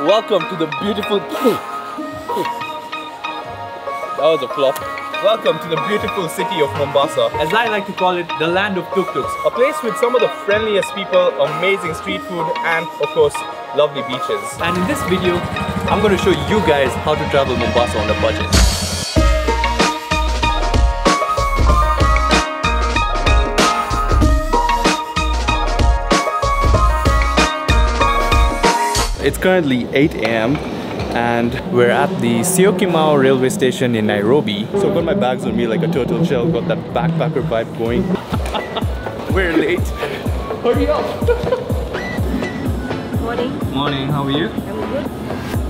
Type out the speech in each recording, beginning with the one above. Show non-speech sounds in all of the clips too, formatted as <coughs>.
Welcome to the beautiful. <coughs> that was a flop. Welcome to the beautiful city of Mombasa. As I like to call it, the land of tuk-tuks. A place with some of the friendliest people, amazing street food, and of course, lovely beaches. And in this video, I'm going to show you guys how to travel Mombasa on a budget. It's currently 8 a.m. and we're at the Syokimau railway station in Nairobi. So I've got my bags on me like a turtle shell, got that backpacker vibe going. <laughs> we're late. Hurry up! <laughs> Morning, Morning, how are you? I'm good.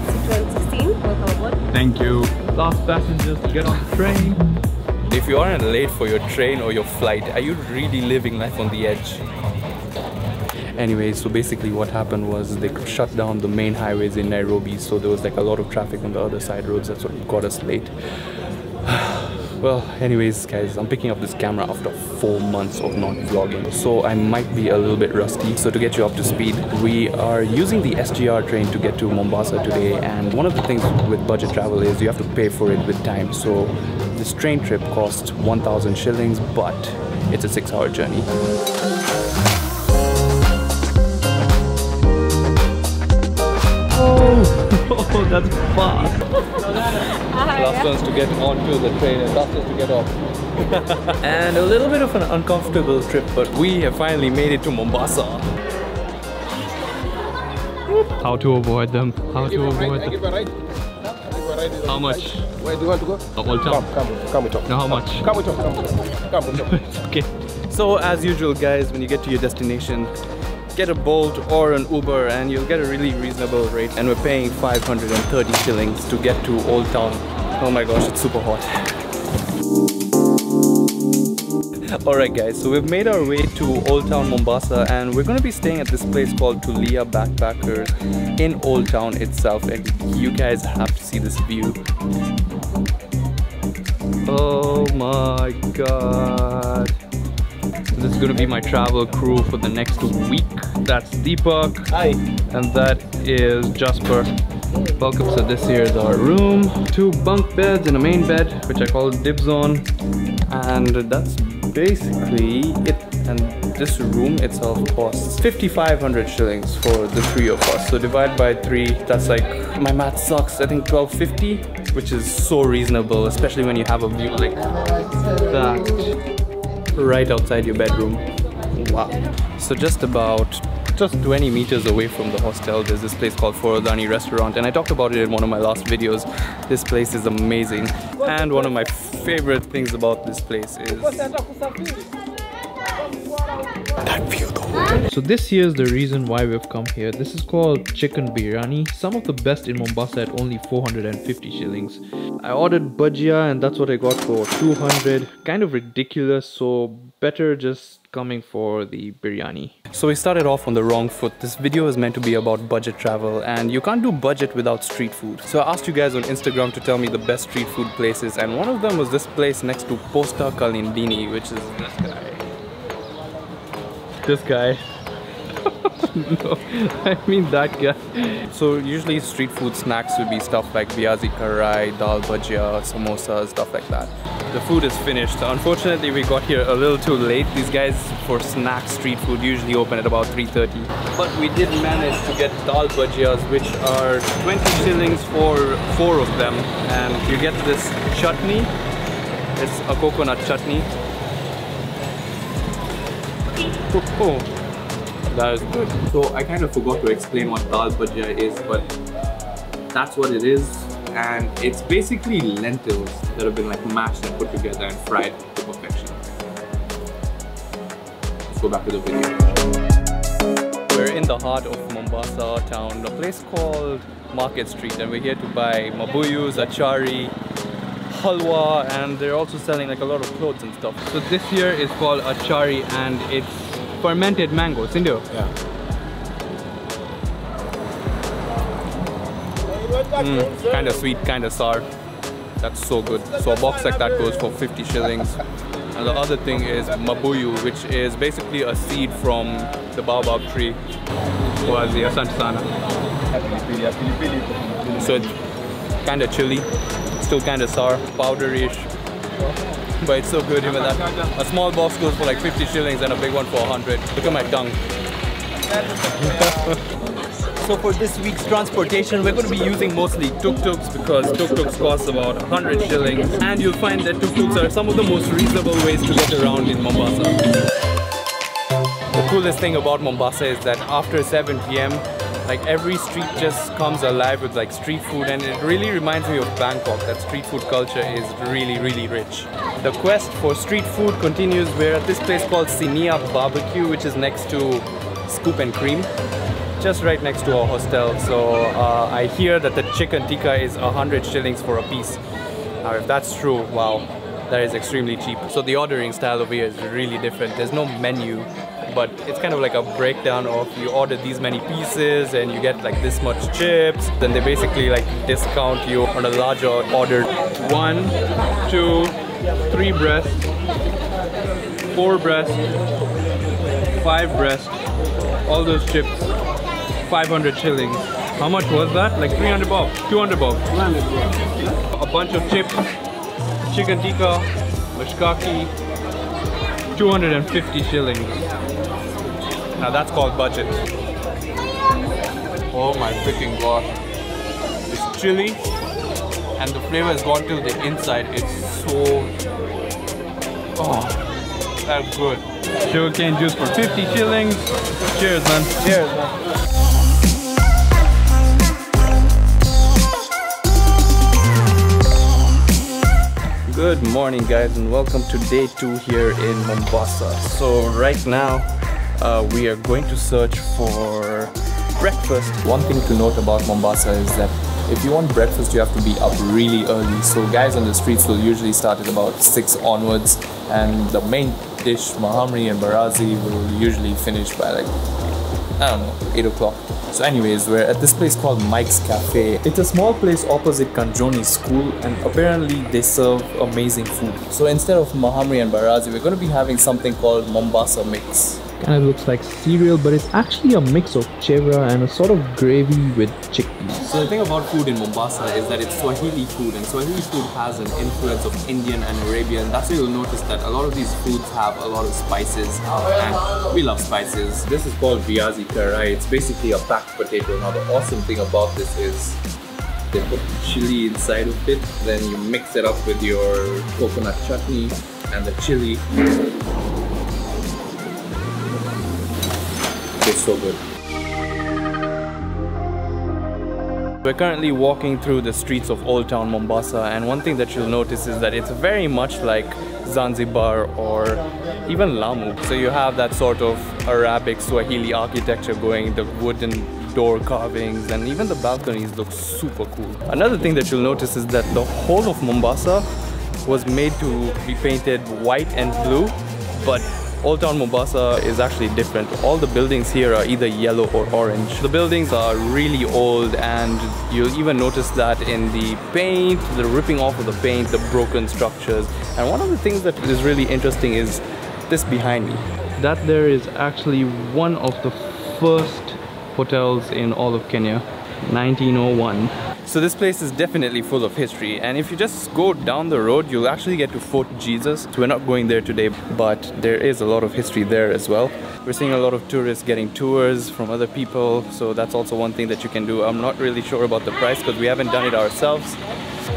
It's 2016, welcome aboard. Thank you. Last passengers to get on the train. If you aren't late for your train or your flight, are you really living life on the edge? Anyway, so basically what happened was they shut down the main highways in Nairobi, so there was like a lot of traffic on the other side roads. That's what got us late. <sighs> well, anyways, guys, I'm picking up this camera after four months of not vlogging, so I might be a little bit rusty. So to get you up to speed, we are using the SGR train to get to Mombasa today, and one of the things with budget travel is you have to pay for it with time. So this train trip costs 1,000 shillings, but it's a six-hour journey. Oh, that's fast. Last ones to get onto the train and last ones to get off. <laughs> and a little bit of an uncomfortable trip, but we have finally made it to Mombasa. How to avoid them? How to avoid them? How much? Where do you want to go? The whole town. Come, come, come we talk. Now how much? Come we talk, come we talk. Come we talk. <laughs> Okay. So as usual guys, when you get to your destination, get a Bolt or an Uber and you'll get a really reasonable rate. And we're paying 530 shillings to get to Old Town. Oh my gosh, it's super hot. <laughs> Alright guys, so we've made our way to Old Town Mombasa and we're gonna be staying at this place called Tulia Backpackers in Old Town itself and you guys have to see this view. Oh my god. This is gonna be my travel crew for the next week. That's Deepak. Hi. And that is Jasper. Welcome. So this here is our room. Two bunk beds and a main bed, which I call dibs on. And that's basically it. And this room itself costs 5,500 shillings for the three of us. So divide by three, that's like, my math sucks, I think 1250, which is so reasonable, especially when you have a view like that right outside your bedroom. Wow. So just about just 20 meters away from the hostel, there's this place called Forodani Restaurant, and I talked about it in one of my last videos. This place is amazing, and one of my favorite things about this place is that view though. So this here is the reason why we've come here. This is called chicken biryani, some of the best in Mombasa at only 450 shillings. I ordered bhajia and that's what I got for 200. Kind of ridiculous, so better just coming for the biryani. So we started off on the wrong foot. This video is meant to be about budget travel and you can't do budget without street food. So I asked you guys on Instagram to tell me the best street food places and one of them was this place next to Posta Kilindini which is this guy. <laughs> No, I mean that guy. So usually street food snacks would be stuff like viazi karai, dal bhajia, samosa, stuff like that. The food is finished. Unfortunately, we got here a little too late. These guys for snack street food usually open at about 3.30. But we did manage to get dal bhajias, which are 20 shillings for four of them. And you get this chutney. It's a coconut chutney. That is good. So I kind of forgot to explain what dal bhajia is, but that's what it is. And it's basically lentils that have been like mashed and put together and fried to perfection. Let's go back to the video. We're in the heart of Mombasa town, a place called Market Street, and we're here to buy mabuyus, achari, halwa, and they're also selling like a lot of clothes and stuff. So this here is called achari, and it's fermented mango. Sindio? Yeah. Mm, kind of sweet, kind of sour. That's so good. So a box like that goes for 50 shillings. And the other thing is mabuyu, which is basically a seed from the baobab tree. Or as the asante sana. So it's kind of chili, still kind of sour, powderish, but it's so good even that. A small box goes for like 50 shillings and a big one for 100. Look at my tongue. <laughs> so for this week's transportation, we're going to be using mostly tuk-tuks because tuk-tuks cost about 100 shillings. And you'll find that tuk-tuks are some of the most reasonable ways to get around in Mombasa. The coolest thing about Mombasa is that after 7 p.m., like every street just comes alive with like street food and it really reminds me of Bangkok that street food culture is really really rich. The quest for street food continues. We're at this place called Sinia Barbecue which is next to Scoop and Cream just right next to our hostel so uh, I hear that the chicken tikka is 100 shillings for a piece. Now if that's true, wow, that is extremely cheap. So the ordering style over here is really different. There's no menu but it's kind of like a breakdown of you order these many pieces and you get like this much chips. Then they basically like discount you on a larger order one two three breasts four breasts five breasts all those chips 500 shillings. How much was that? Like 300 bob 200 bob. A bunch of chips chicken tikka mishkaki 250 shillings now that's called budget. Oh my freaking god. It's chili and the flavor has gone to the inside. It's so... Oh, that's good. Sugarcane juice for 50 shillings. Cheers man. Cheers man. Good morning guys and welcome to day two here in Mombasa. So right now uh, we are going to search for breakfast. One thing to note about Mombasa is that if you want breakfast, you have to be up really early. So guys on the streets will usually start at about 6 onwards and the main dish, mahamri and barazi will usually finish by like, I don't know, 8 o'clock. So anyways, we're at this place called Mike's Cafe. It's a small place opposite Kanjoni School and apparently they serve amazing food. So instead of mahamri and barazi, we're going to be having something called Mombasa Mix. Kind of looks like cereal, but it's actually a mix of chevra and a sort of gravy with chickpeas. So the thing about food in Mombasa is that it's Swahili food and Swahili food has an influence of Indian and Arabian. That's why you'll notice that a lot of these foods have a lot of spices and we love spices. This is called viazi karai. It's basically a packed potato. Now the awesome thing about this is they put chili inside of it, then you mix it up with your coconut chutney and the chili. It's so good. We're currently walking through the streets of Old Town Mombasa and one thing that you'll notice is that it's very much like Zanzibar or even Lamu. So you have that sort of Arabic Swahili architecture going, the wooden door carvings and even the balconies look super cool. Another thing that you'll notice is that the whole of Mombasa was made to be painted white and blue but Old Town Mombasa is actually different. All the buildings here are either yellow or orange. The buildings are really old and you'll even notice that in the paint, the ripping off of the paint, the broken structures. And one of the things that is really interesting is this behind me. That there is actually one of the first hotels in all of Kenya, 1901. So this place is definitely full of history and if you just go down the road you'll actually get to Fort Jesus. We're not going there today but there is a lot of history there as well. We're seeing a lot of tourists getting tours from other people so that's also one thing that you can do. I'm not really sure about the price because we haven't done it ourselves.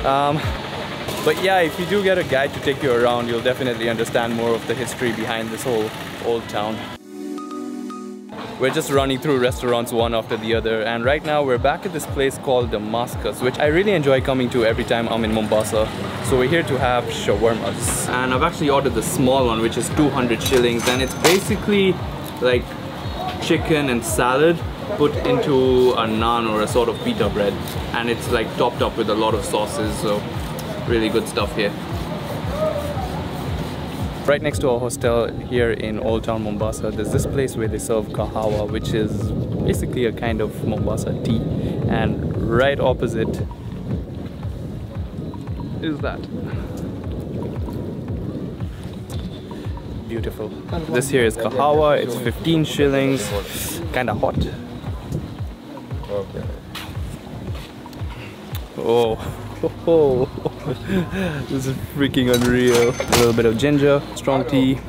Um, but yeah, if you do get a guide to take you around you'll definitely understand more of the history behind this whole old town. We're just running through restaurants one after the other and right now we're back at this place called Damascus which I really enjoy coming to every time I'm in Mombasa. So we're here to have shawarmas and I've actually ordered the small one which is 200 shillings and it's basically like chicken and salad put into a naan or a sort of pita bread and it's like topped up with a lot of sauces so really good stuff here. Right next to our hostel here in Old Town Mombasa, there's this place where they serve kahawa, which is basically a kind of Mombasa tea. And right opposite is that. Beautiful. This here is kahawa, it's 15 shillings, kinda hot. Okay. Oh, oh, <laughs> this is freaking unreal. A little bit of ginger, strong tea,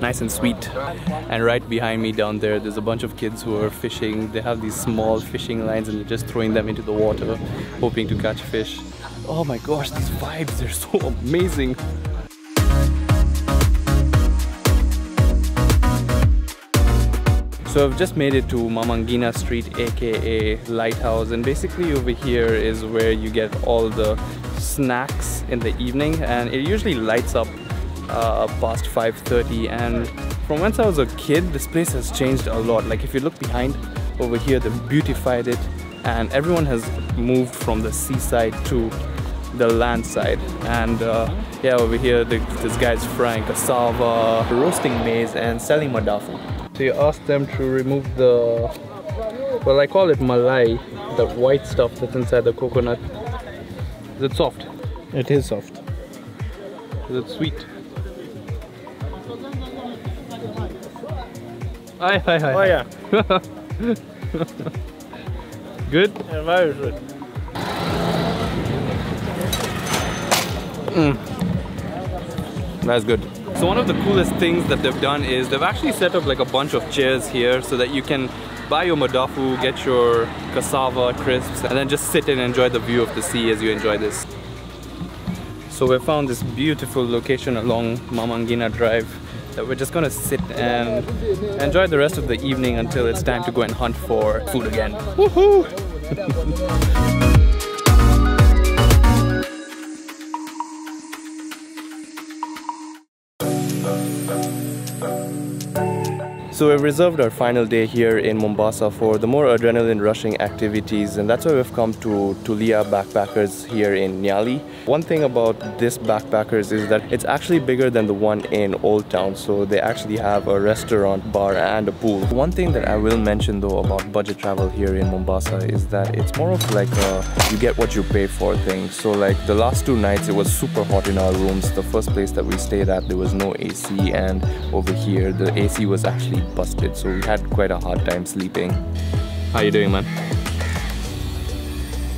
nice and sweet. And right behind me down there, there's a bunch of kids who are fishing. They have these small fishing lines and they're just throwing them into the water, hoping to catch fish. Oh my gosh, these vibes, they're so <laughs> amazing. So I've just made it to Mama Ngina Street aka Lighthouse and basically over here is where you get all the snacks in the evening and it usually lights up uh, past 5.30 and from once I was a kid this place has changed a lot. Like if you look behind over here they've beautified it and everyone has moved from the seaside to the land side and uh, yeah over here the, this guy's frying cassava roasting maize and selling madafu so you ask them to remove the, well I call it malai, the white stuff that's inside the coconut. Is it soft? It is soft. Is it sweet? Hi, hi, hi. Oh yeah, <laughs> Good? yeah very good. Mm. That's good. So one of the coolest things that they've done is they've actually set up like a bunch of chairs here so that you can buy your madafu, get your cassava crisps, and then just sit and enjoy the view of the sea as you enjoy this. So we found this beautiful location along Mama Ngina Drive that we're just gonna sit and enjoy the rest of the evening until it's time to go and hunt for food again. Woohoo! <laughs> So we've reserved our final day here in Mombasa for the more adrenaline rushing activities and that's why we've come to Tulia Backpackers here in Nyali. One thing about this Backpackers is that it's actually bigger than the one in Old Town so they actually have a restaurant, bar and a pool. One thing that I will mention though about budget travel here in Mombasa is that it's more of like a you get what you pay for thing. So like the last two nights it was super hot in our rooms. The first place that we stayed at there was no AC and over here the AC was actually busted so we had quite a hard time sleeping. How you doing man?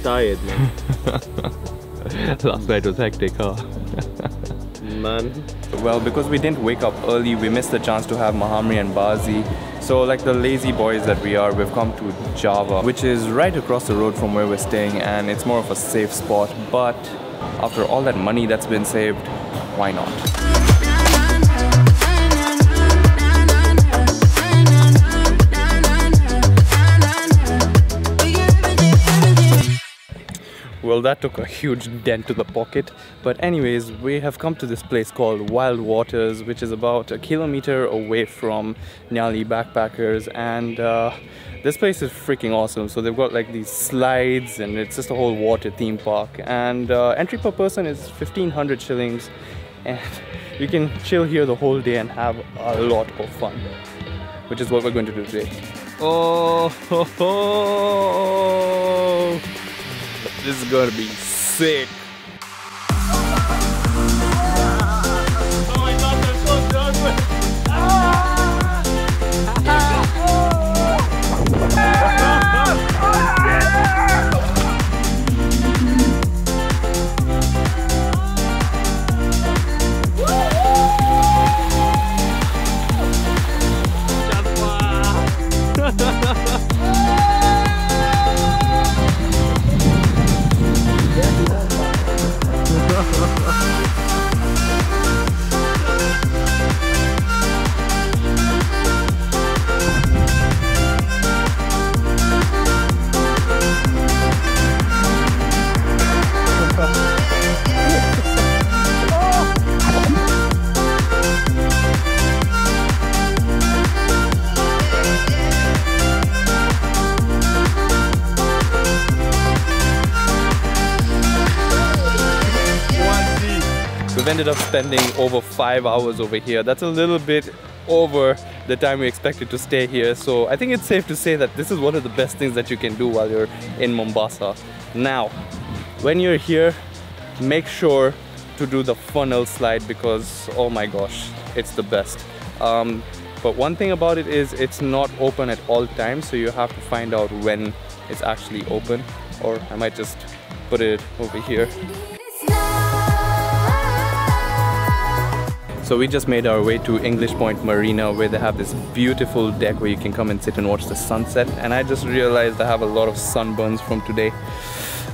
Tired man. <laughs> Last night was hectic huh? <laughs> man. Well, because we didn't wake up early, we missed the chance to have Mahamri and Mbaazi. So, like the lazy boys that we are, we've come to Java, which is right across the road from where we're staying, and it's more of a safe spot. But after all that money that's been saved, why not? Well, that took a huge dent to the pocket. But anyways, we have come to this place called Wild Waters, which is about a kilometer away from Nyali Backpackers. And uh, this place is freaking awesome. So they've got like these slides and it's just a whole water theme park. And uh, entry per person is 1500 shillings. And <laughs> you can chill here the whole day and have a lot of fun. Which is what we're going to do today. Oh, ho, ho. This is gonna be sick. We've ended up spending over five hours over here. That's a little bit over the time we expected to stay here. So I think it's safe to say that this is one of the best things that you can do while you're in Mombasa. Now, when you're here, make sure to do the funnel slide because oh my gosh, it's the best. Um, but one thing about it is it's not open at all times, so you have to find out when it's actually open. Or I might just put it over here. So we just made our way to English Point Marina where they have this beautiful deck where you can come and sit and watch the sunset and I just realized I have a lot of sunburns from today.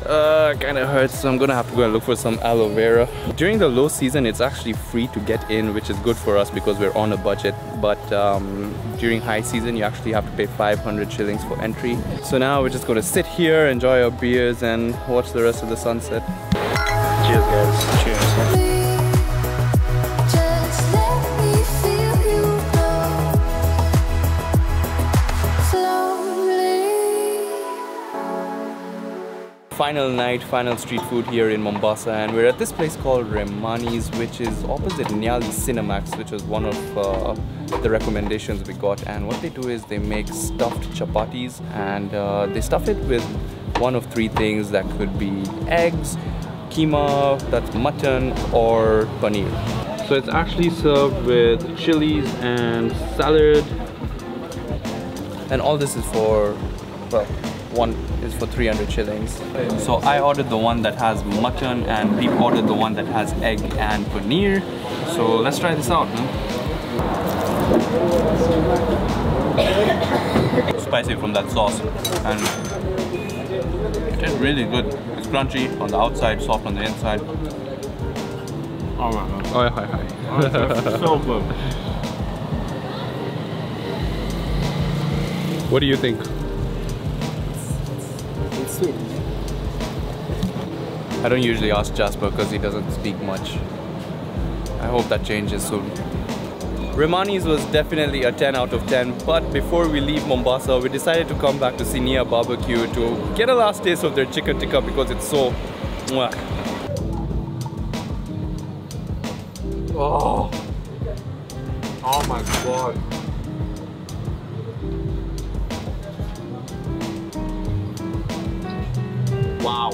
Uh, kind of hurts so I'm gonna have to go and look for some aloe vera. During the low season it's actually free to get in which is good for us because we're on a budget but um, during high season you actually have to pay 500 shillings for entry. So now we're just gonna sit here, enjoy our beers and watch the rest of the sunset. Cheers, guys. Cheers. Final night, final street food here in Mombasa, and we're at this place called Remani's, which is opposite Nyali Cinemax, which was one of uh, the recommendations we got. And what they do is they make stuffed chapatis, and uh, they stuff it with one of three things that could be eggs, keema, that's mutton, or paneer. So it's actually served with chilies and salad. And all this is for, well, one is for 300 shillings. So I ordered the one that has mutton and Pete ordered the one that has egg and paneer. So let's try this out. huh? Spicy from that sauce and it's really good. It's crunchy on the outside, soft on the inside. Oh my god. Oh, hi, oh, hi. so good. What do you think? It's sweet. I don't usually ask Jasper because he doesn't speak much. I hope that changes soon. Remani's was definitely a 10 out of 10, but before we leave Mombasa, we decided to come back to Sinia Barbecue to get a last taste of their chicken tikka because it's so. Mwah. Oh. Oh my god. Wow.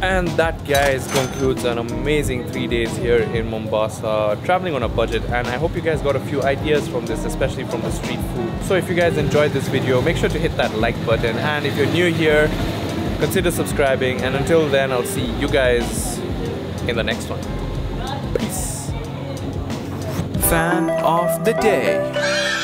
And that, guys, concludes an amazing three days here in Mombasa, traveling on a budget. And I hope you guys got a few ideas from this, especially from the street food. So if you guys enjoyed this video, make sure to hit that like button. And if you're new here, consider subscribing. And until then, I'll see you guys in the next one. Peace. Fan of the day.